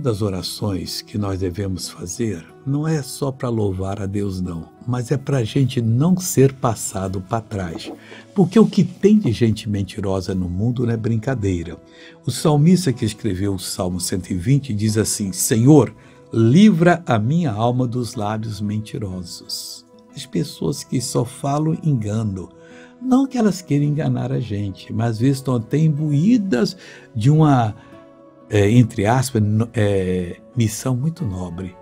Das orações que nós devemos fazer não é só para louvar a Deus, não, mas é para a gente não ser passado para trás. Porque o que tem de gente mentirosa no mundo não é brincadeira. O salmista que escreveu o Salmo 120 diz assim: Senhor, livra a minha alma dos lábios mentirosos. As pessoas que só falam engano. Não que elas queiram enganar a gente, mas às vezes estão até imbuídas de uma é, entre aspas, é, missão muito nobre,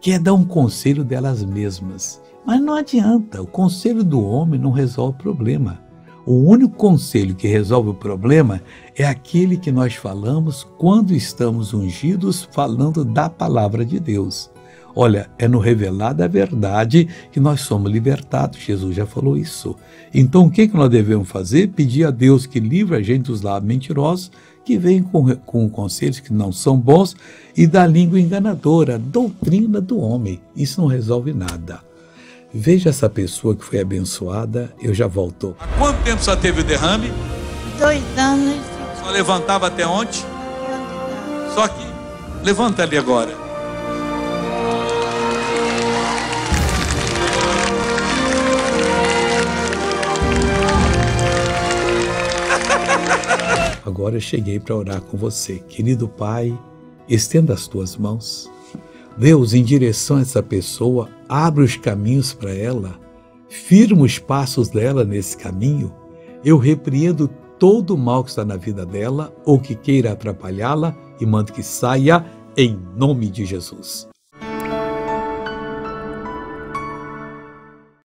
que é dar um conselho delas mesmas. Mas não adianta, o conselho do homem não resolve o problema. O único conselho que resolve o problema é aquele que nós falamos quando estamos ungidos falando da palavra de Deus. Olha, é no revelar da verdade que nós somos libertados. Jesus já falou isso. Então, o que, que nós devemos fazer? Pedir a Deus que livre a gente dos lados mentirosos que vem com, com conselhos que não são bons e da língua enganadora, doutrina do homem. Isso não resolve nada. Veja essa pessoa que foi abençoada, eu já volto. Há quanto tempo só teve o derrame? Dois anos. Só levantava até onde? Só que levanta ali agora. Agora cheguei para orar com você. Querido Pai, estenda as tuas mãos. Deus, em direção a essa pessoa, abre os caminhos para ela, firma os passos dela nesse caminho. Eu repreendo todo o mal que está na vida dela ou que queira atrapalhá-la e mando que saia em nome de Jesus.